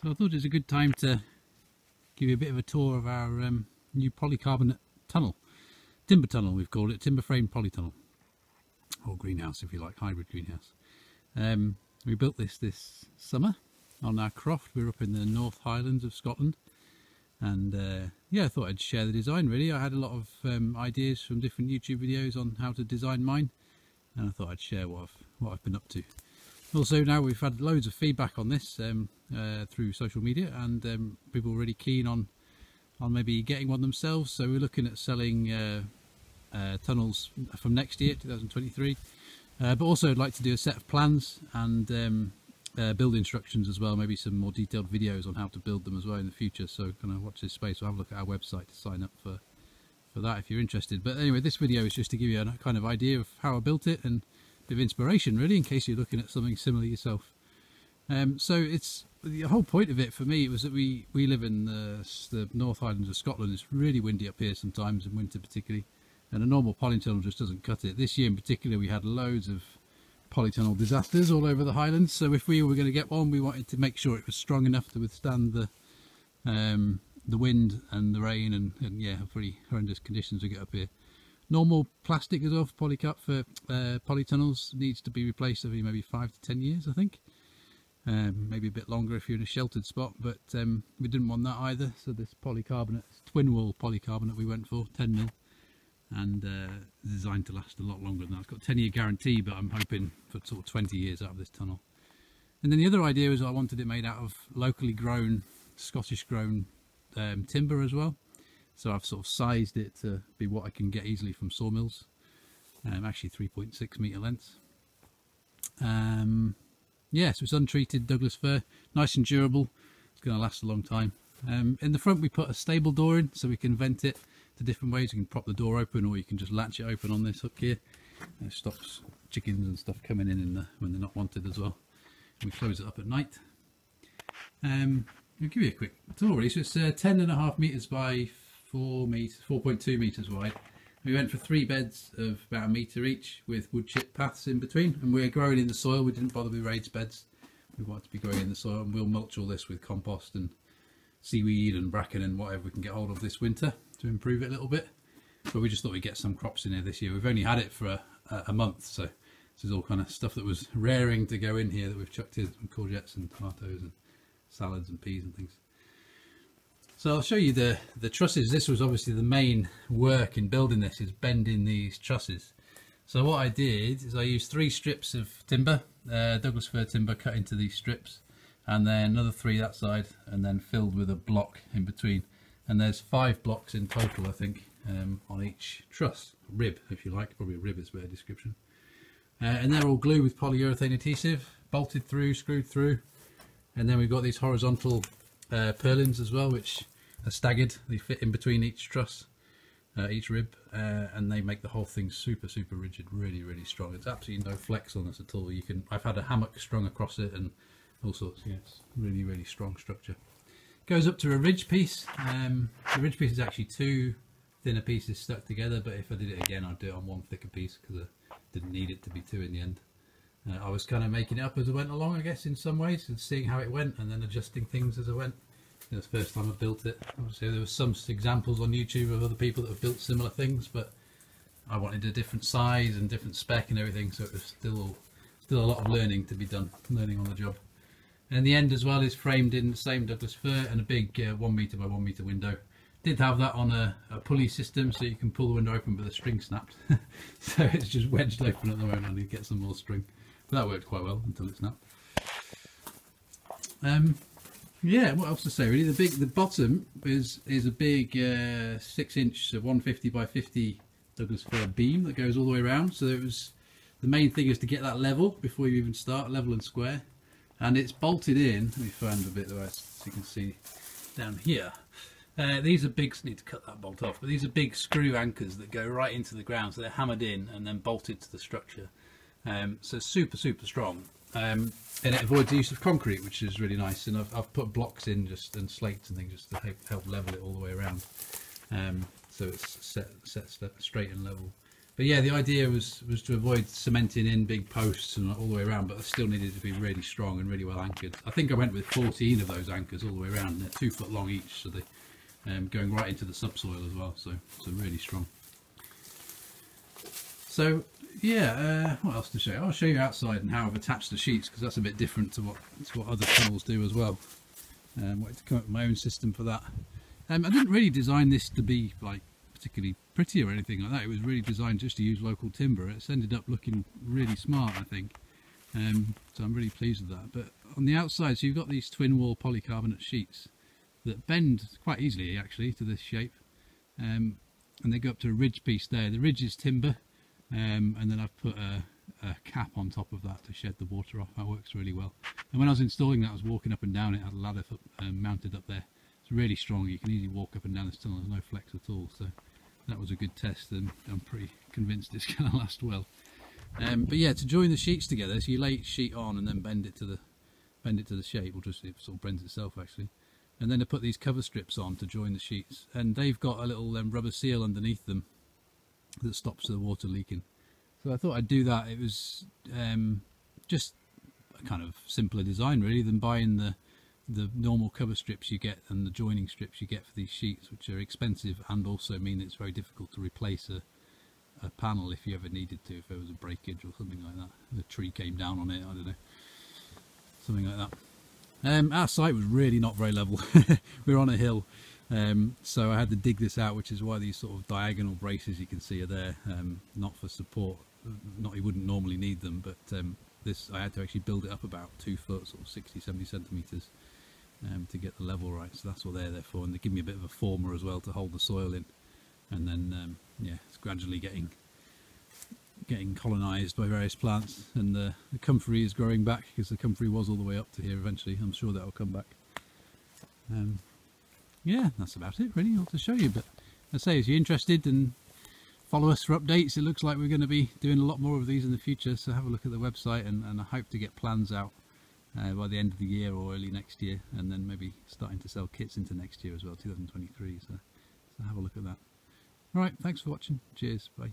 So I thought it was a good time to give you a bit of a tour of our um, new polycarbonate tunnel. Timber tunnel we've called it, timber frame polytunnel. Or greenhouse if you like, hybrid greenhouse. Um, we built this this summer on our croft. We're up in the North Highlands of Scotland. And uh, yeah, I thought I'd share the design really. I had a lot of um, ideas from different YouTube videos on how to design mine. And I thought I'd share what I've, what I've been up to. Also now we've had loads of feedback on this um, uh, through social media and um, people are really keen on on maybe getting one themselves. So we're looking at selling uh, uh, tunnels from next year 2023 uh, but also I'd like to do a set of plans and um, uh, build instructions as well maybe some more detailed videos on how to build them as well in the future. So kind of watch this space. Or have a look at our website to sign up for for that if you're interested. But anyway this video is just to give you a kind of idea of how I built it and of inspiration really in case you're looking at something similar yourself. Um, so it's the whole point of it for me was that we we live in the, the North Highlands of Scotland. It's really windy up here sometimes in winter particularly, and a normal polytunnel just doesn't cut it. This year in particular, we had loads of polytunnel disasters all over the Highlands. So if we were going to get one, we wanted to make sure it was strong enough to withstand the um, the wind and the rain and, and yeah, pretty horrendous conditions we get up here. Normal plastic as well for polycut for uh, polytunnels needs to be replaced every maybe five to ten years, I think. Um, maybe a bit longer if you're in a sheltered spot, but um, we didn't want that either. So this polycarbonate, twin wall polycarbonate we went for, 10 mil, and uh, designed to last a lot longer than that. It's got 10 year guarantee, but I'm hoping for sort of 20 years out of this tunnel. And then the other idea was I wanted it made out of locally grown, Scottish grown um, timber as well. So I've sort of sized it to be what I can get easily from sawmills. Um, actually 3.6 metre length. Um, yeah, so it's untreated Douglas fir, nice and durable. It's going to last a long time. Um, in the front we put a stable door in so we can vent it to different ways. You can prop the door open or you can just latch it open on this hook here. It stops chickens and stuff coming in, in the, when they're not wanted as well. And we close it up at night. Um, I'll give you a quick tour really. So it's uh, 10 and a half metres by four meters, 4.2 meters wide. We went for three beds of about a meter each with wood chip paths in between and we're growing in the soil. We didn't bother with raised beds. We wanted to be growing in the soil and we'll mulch all this with compost and seaweed and bracken and whatever we can get hold of this winter to improve it a little bit. But we just thought we'd get some crops in here this year. We've only had it for a, a month, so this is all kind of stuff that was raring to go in here that we've chucked in, some courgettes and tomatoes and salads and peas and things. So I'll show you the, the trusses. This was obviously the main work in building this, is bending these trusses. So what I did is I used three strips of timber, uh, Douglas fir timber cut into these strips, and then another three that side, and then filled with a block in between. And there's five blocks in total, I think, um, on each truss, rib, if you like, probably a rib is a better description. Uh, and they're all glued with polyurethane adhesive, bolted through, screwed through, and then we've got these horizontal uh, purlins as well, which are staggered. They fit in between each truss, uh, each rib, uh, and they make the whole thing super, super rigid, really, really strong. It's absolutely no flex on this at all. You can, I've had a hammock strung across it and all sorts. Yeah, it's really, really strong structure. Goes up to a ridge piece. Um, the ridge piece is actually two thinner pieces stuck together, but if I did it again, I'd do it on one thicker piece because I didn't need it to be two in the end. Uh, I was kind of making it up as I went along, I guess, in some ways, and seeing how it went, and then adjusting things as I went. It was the first time I built it. Obviously, there were some examples on YouTube of other people that have built similar things, but I wanted a different size and different spec and everything, so it was still still a lot of learning to be done, learning on the job. And the end as well is framed in the same Douglas fir and a big uh, one meter by one meter window. Did have that on a, a, pulley system, so you can pull the window open, but the string snapped, so it's just wedged open at the moment. I need to get some more string. But that worked quite well until it's not. Um, yeah, what else to say really? The big, the bottom is is a big uh, six inch, so 150 by 50 Douglas fir beam that goes all the way around. So it was the main thing is to get that level before you even start, level and square. And it's bolted in. Let me find a bit there so you can see down here. Uh, these are big, need to cut that bolt off, but these are big screw anchors that go right into the ground, so they're hammered in and then bolted to the structure. Um, so super, super strong. Um, and it avoids the use of concrete, which is really nice. And I've, I've put blocks in just and slates and things just to help, help level it all the way around. Um, so it's set, set straight and level. but yeah, the idea was was to avoid cementing in big posts and all the way around, but I still needed to be really strong and really well anchored. I think I went with 14 of those anchors all the way around. They're two foot long each, so they um, going right into the subsoil as well. So so really strong. So yeah, uh, what else to show you? I'll show you outside and how I've attached the sheets because that's a bit different to what to what other tunnels do as well. Um, wanted to come up with my own system for that. Um, I didn't really design this to be like particularly pretty or anything like that. It was really designed just to use local timber. It's ended up looking really smart, I think. Um, so I'm really pleased with that. But on the outside, so you've got these twin wall polycarbonate sheets that bend quite easily actually to this shape. Um, and they go up to a ridge piece there. The ridge is timber um, and then I've put a, a, cap on top of that to shed the water off. That works really well. And when I was installing that, I was walking up and down it. had a ladder um, mounted up there. It's really strong. You can easily walk up and down this tunnel. There's no flex at all. So that was a good test, and I'm pretty convinced it's going to last well. Um, but yeah, to join the sheets together, so you lay sheet on and then bend it to the bend it to the shape, or just it sort of bends itself actually. And then to put these cover strips on to join the sheets, and they've got a little um, rubber seal underneath them that stops the water leaking. So I thought I'd do that. It was um, just a kind of simpler design really than buying the the normal cover strips you get and the joining strips you get for these sheets which are expensive and also mean it's very difficult to replace a, a panel if you ever needed to if there was a breakage or something like that. The tree came down on it, I don't know. Something like that. Um, our site was really not very level. we were on a hill um, so I had to dig this out, which is why these sort of diagonal braces you can see are there, um, not for support. Not you wouldn't normally need them, but um, this I had to actually build it up about two foot, sort of 60, 70 centimeters, um, to get the level right. So that's what they're there for, and they give me a bit of a former as well to hold the soil in, and then um, yeah, it's gradually getting getting colonised by various plants, and the, the comfrey is growing back because the comfrey was all the way up to here. Eventually, I'm sure that will come back. Um, yeah, that's about it really, all to show you. But I say, if you're interested and follow us for updates, it looks like we're going to be doing a lot more of these in the future. So have a look at the website and, and I hope to get plans out uh, by the end of the year or early next year. And then maybe starting to sell kits into next year as well, 2023. So, so have a look at that. Alright, thanks for watching. Cheers. Bye.